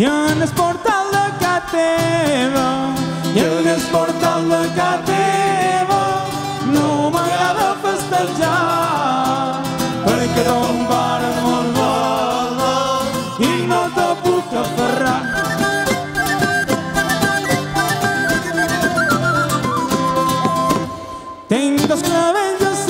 Yan es portal de cateva, yan es portal de cateva, no m'agrada festejar, perquè no em varen molt voler i no te puc aferrar. Tenc els clavells